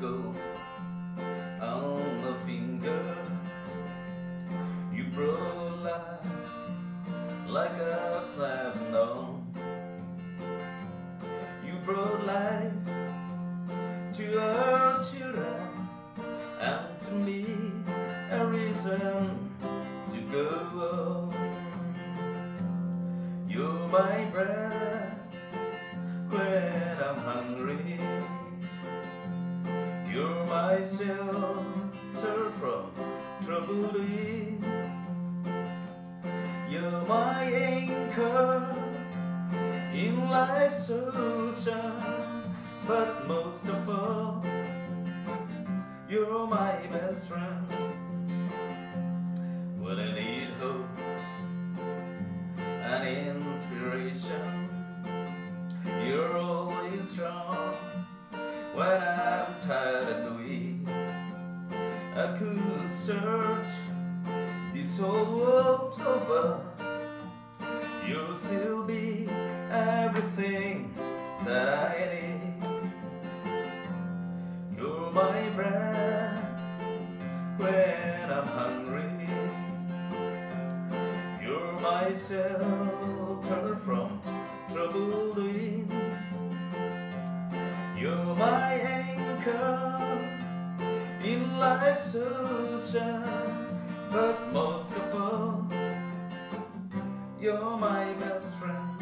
gold on the finger. You brought life like a flamingon. You brought life to our children and to me a reason to go on. You're my bread when I'm hungry. You're my shelter from troubled wind. You're my anchor in life's ocean, but most of all, you're my best friend. When I need hope and inspiration, you're always strong. When I'm tired and weak, I could search this whole world over. You'll still be everything that I need. You're my bread when I'm hungry. You're my shelter from troubled wind. You're my anchor in life's ocean, but most of all, you're my best friend.